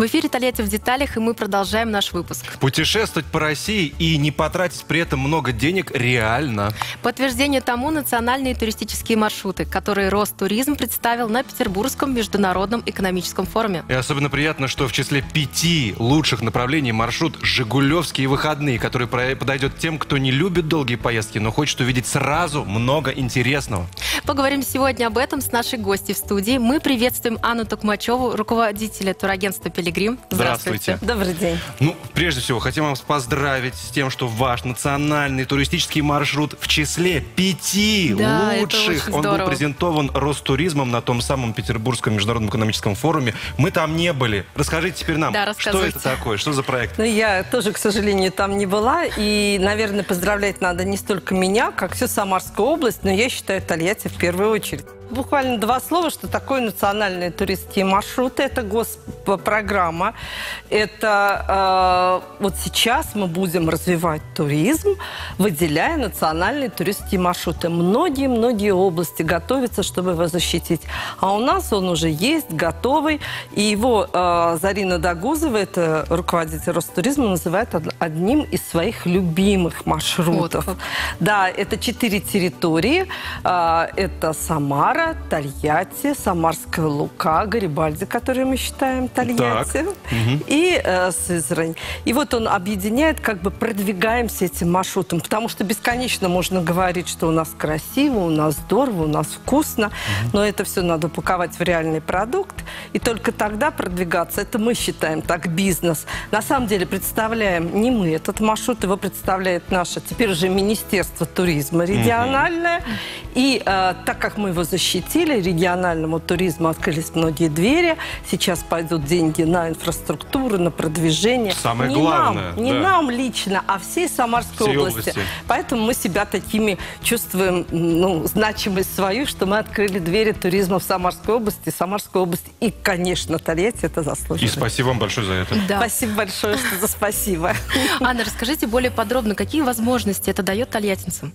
В эфире «Тольятти в деталях» и мы продолжаем наш выпуск. Путешествовать по России и не потратить при этом много денег реально. Подтверждение тому национальные туристические маршруты, которые Ростуризм представил на Петербургском международном экономическом форуме. И особенно приятно, что в числе пяти лучших направлений маршрут «Жигулевские выходные», который подойдет тем, кто не любит долгие поездки, но хочет увидеть сразу много интересного. Поговорим сегодня об этом с нашей гостьей в студии. Мы приветствуем Анну Токмачеву, руководителя турагентства «Пелегрин». Пилигрим. Здравствуйте. Добрый день. Ну, прежде всего, хотим вас поздравить с тем, что ваш национальный туристический маршрут в числе пяти да, лучших. Он был презентован Ростуризмом на том самом Петербургском международном экономическом форуме. Мы там не были. Расскажите теперь нам, да, что это такое, что за проект? Ну, я тоже, к сожалению, там не была. И, наверное, поздравлять надо не столько меня, как всю Самарскую область, но я считаю Тольятти в первую очередь. Буквально два слова, что такое национальные туристские маршруты. Это госпрограмма. Это э, вот сейчас мы будем развивать туризм, выделяя национальные туристские маршруты. Многие-многие области готовятся, чтобы его защитить. А у нас он уже есть, готовый. И его э, Зарина Дагузова, это руководитель Ростуризма, называет одним из своих любимых маршрутов. Вот да, это четыре территории. Э, это Самара, Самара, Тольятти, Самарская Лука, Гарибальди, который мы считаем Тольятти, и э, Сызрань. И вот он объединяет, как бы продвигаемся этим маршрутом, потому что бесконечно можно говорить, что у нас красиво, у нас здорово, у нас вкусно, угу. но это все надо упаковать в реальный продукт, и только тогда продвигаться. Это мы считаем так бизнес. На самом деле представляем не мы этот маршрут, его представляет наше теперь уже Министерство туризма региональное. Угу. И э, так как мы его защитили, региональному туризму открылись многие двери. Сейчас пойдут деньги на инфраструктуру, на продвижение. Самое не главное. Нам, не да. нам лично, а всей Самарской всей области. области. Поэтому мы себя такими чувствуем, ну, значимость свою, что мы открыли двери туризма в Самарской области, Самарской области. И, конечно, Тольятти это заслуживает. И спасибо вам большое за это. Да. Спасибо большое, что за спасибо. Анна, расскажите более подробно, какие возможности это дает тольяттинцам?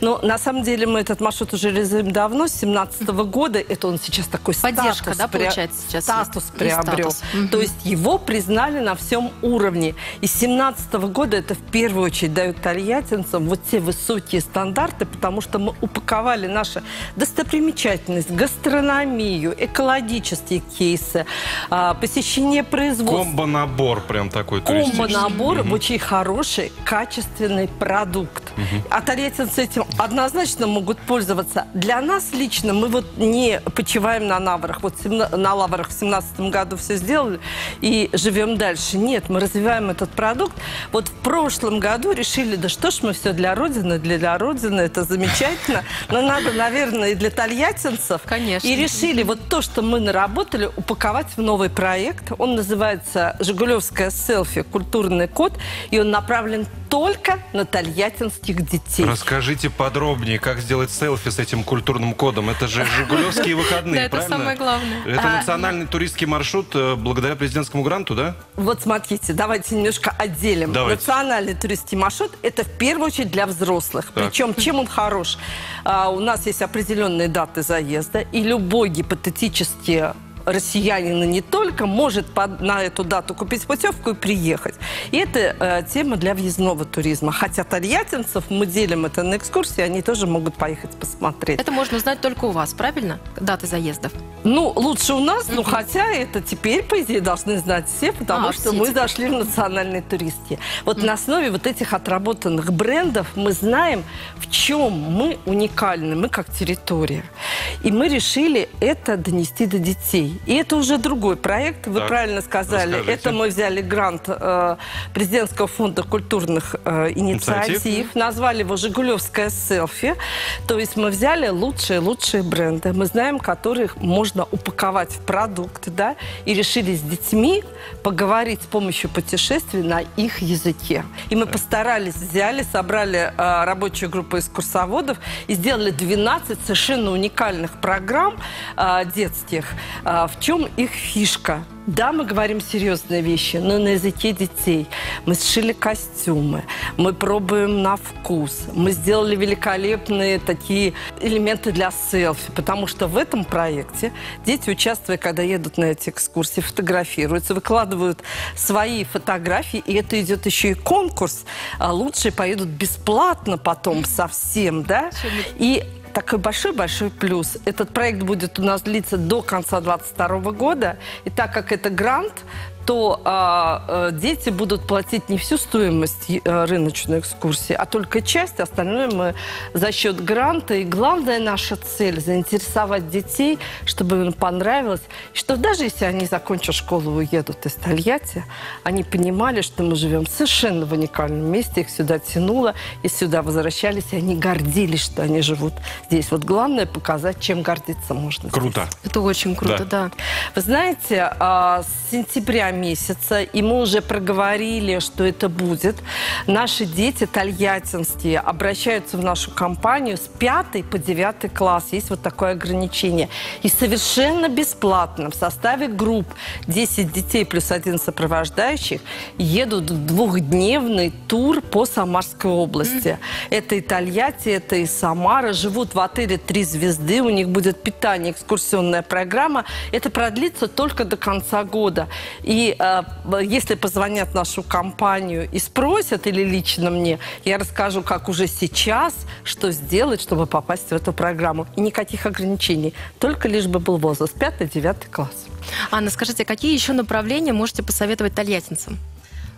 Ну, на самом деле мы этот маршрут уже реализуем давно, с 17 -го года. Это он сейчас такой Поддержка, статус, да, получается сейчас? Статус приобрел. Статус. То есть его признали на всем уровне. И с 17 -го года это в первую очередь дают тольяттинцам вот те высокие стандарты, потому что мы упаковали нашу достопримечательность, гастрономию, экологические кейсы, а, посещение производства. Комбо-набор прям такой Комбо-набор угу. очень хороший, качественный продукт. Угу. А тольяттинцы с этим однозначно могут пользоваться. Для нас лично мы вот не почиваем на лаврах. Вот на лаврах в 2017 году все сделали и живем дальше. Нет, мы развиваем этот продукт. Вот в прошлом году решили, да что ж мы все для Родины, для Родины, это замечательно. Но надо, наверное, и для тольяттинцев. Конечно. И решили вот то, что мы наработали, упаковать в новый проект. Он называется «Жигулевская селфи. Культурный код». И он направлен только на тольяттинских детей. Расскажите подробнее, как сделать селфи с этим культурным кодом. Это же «Жигулевские выходные», правильно? это самое главное. Это национальный туристский маршрут э, благодаря президентскому гранту, да? Вот смотрите, давайте немножко отделим. Национальный туристский маршрут – это в первую очередь для взрослых. Причем чем он хорош? А, у нас есть определенные даты заезда, и любой гипотетический россиянина не только может под, на эту дату купить путевку и приехать. И это э, тема для въездного туризма. Хотя тольяттинцев мы делим это на экскурсии, они тоже могут поехать посмотреть. Это можно узнать только у вас, правильно? Даты заездов. Ну, лучше у нас, ну, хотя это теперь, по идее, должны знать все, потому а, что мы теперь. зашли в национальные туристки. Вот на основе вот этих отработанных брендов мы знаем, в чем мы уникальны, мы как территория. И мы решили это донести до детей. И это уже другой проект, вы так, правильно сказали. Расскажите. Это мы взяли грант э, президентского фонда культурных э, инициатив, инициатив. назвали его «Жигулевская селфи». То есть мы взяли лучшие-лучшие бренды. Мы знаем, которых можно упаковать в продукт, да, и решили с детьми поговорить с помощью путешествий на их языке. И мы постарались, взяли, собрали э, рабочую группу экскурсоводов и сделали 12 совершенно уникальных программ э, детских, э, в чем их фишка? Да, мы говорим серьезные вещи, но на языке детей. Мы сшили костюмы, мы пробуем на вкус, мы сделали великолепные такие элементы для селфи, потому что в этом проекте дети, участвуя, когда едут на эти экскурсии, фотографируются, выкладывают свои фотографии, и это идет еще и конкурс. А лучшие поедут бесплатно потом совсем, да? И такой большой-большой плюс. Этот проект будет у нас длиться до конца 2022 года. И так как это грант, то э, э, дети будут платить не всю стоимость э, рыночной экскурсии, а только часть, остальное мы за счет гранта. И главная наша цель – заинтересовать детей, чтобы им понравилось, что даже если они закончат школу и уедут из Тольятти, они понимали, что мы живем совершенно в уникальном месте, их сюда тянуло, и сюда возвращались, и они гордились, что они живут здесь. Вот главное – показать, чем гордиться можно. Круто. Здесь. Это очень круто, да. да. Вы знаете, а, с сентября месяца, и мы уже проговорили, что это будет. Наши дети тольяттинские обращаются в нашу компанию с 5 по 9 класс. Есть вот такое ограничение. И совершенно бесплатно в составе групп 10 детей плюс один сопровождающих едут в двухдневный тур по Самарской области. Это и Тольятти, это и Самара. Живут в отеле «Три звезды». У них будет питание, экскурсионная программа. Это продлится только до конца года. И э, если позвонят в нашу компанию и спросят, или лично мне, я расскажу, как уже сейчас, что сделать, чтобы попасть в эту программу. И никаких ограничений, только лишь бы был возраст 5-9 класс. Анна, скажите, какие еще направления можете посоветовать тольяттинцам?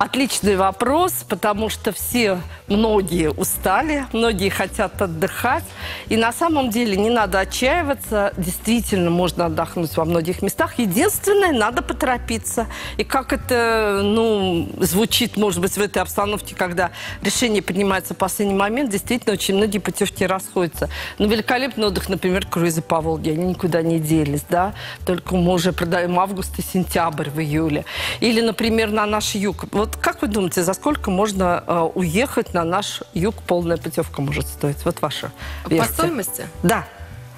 Отличный вопрос, потому что все, многие устали, многие хотят отдыхать. И на самом деле не надо отчаиваться. Действительно, можно отдохнуть во многих местах. Единственное, надо поторопиться. И как это ну, звучит, может быть, в этой обстановке, когда решение принимается в последний момент, действительно, очень многие путевки расходятся. Но ну, великолепный отдых, например, круизы по Волге, они никуда не делись, да? Только мы уже продаем август и сентябрь в июле. Или, например, на наш юг. Вот вот как вы думаете, за сколько можно э, уехать на наш юг? Полная путевка может стоить. Вот ваша версия. По стоимости? Да.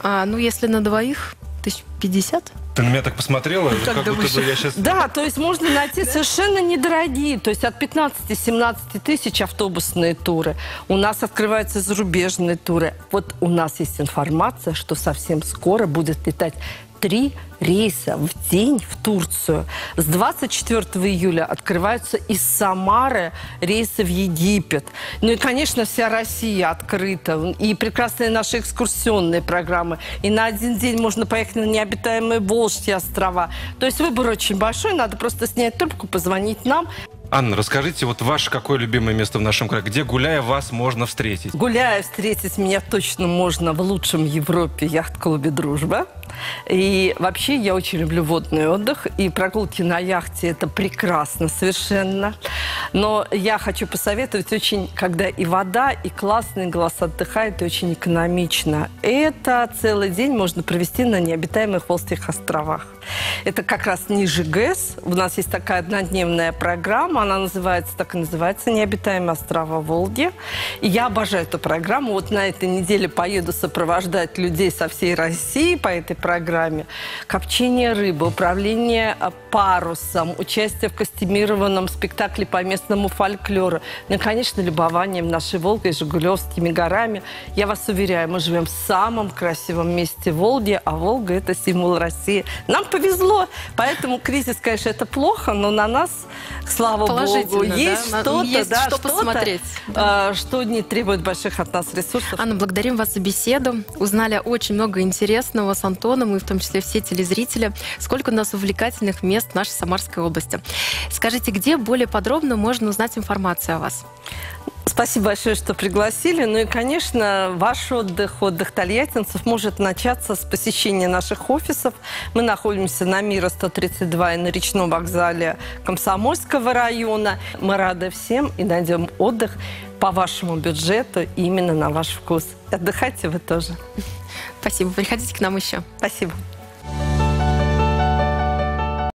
А, ну, если на двоих, тысяч пятьдесят? Ты на меня так посмотрела, ну, как, как будто бы я сейчас... Да, то есть можно найти совершенно недорогие, то есть от 15-17 тысяч автобусные туры. У нас открываются зарубежные туры. Вот у нас есть информация, что совсем скоро будет летать три рейса в день в Турцию. С 24 июля открываются из Самары рейсы в Египет. Ну и, конечно, вся Россия открыта. И прекрасные наши экскурсионные программы. И на один день можно поехать на необитаемые Волжские острова. То есть выбор очень большой. Надо просто снять трубку, позвонить нам. Анна, расскажите, вот ваше какое любимое место в нашем крае? Где, гуляя, вас можно встретить? Гуляя, встретить меня точно можно в лучшем Европе яхт-клубе «Дружба». И вообще я очень люблю водный отдых, и прогулки на яхте – это прекрасно совершенно. Но я хочу посоветовать очень, когда и вода, и классный глаз отдыхает, и очень экономично. Это целый день можно провести на необитаемых Волжских островах. Это как раз ниже ГЭС. У нас есть такая однодневная программа, она называется, так и называется, «Необитаемые острова Волги». И я обожаю эту программу. Вот на этой неделе поеду сопровождать людей со всей России по этой программе. Копчение рыбы, управление а, парусом, участие в костюмированном спектакле по местному фольклору. Ну и, конечно, любованием нашей Волгой, Жигулевскими горами. Я вас уверяю, мы живем в самом красивом месте Волги, а Волга – это символ России. Нам повезло, поэтому кризис, конечно, это плохо, но на нас, слава богу, есть да? что-то, есть да, что, что посмотреть. Да. что не требует больших от нас ресурсов. Анна, благодарим вас за беседу. Узнали очень много интересного с Антоном, и в том числе все телезрители. Сколько у нас увлекательных мест нашей Самарской области. Скажите, где более подробно можно узнать информацию о вас? Спасибо большое, что пригласили. Ну и, конечно, ваш отдых, отдых тольяттинцев может начаться с посещения наших офисов. Мы находимся на Мира 132 и на речном вокзале Комсомольского района. Мы рады всем и найдем отдых по вашему бюджету и именно на ваш вкус. Отдыхайте вы тоже. Спасибо. Приходите к нам еще. Спасибо.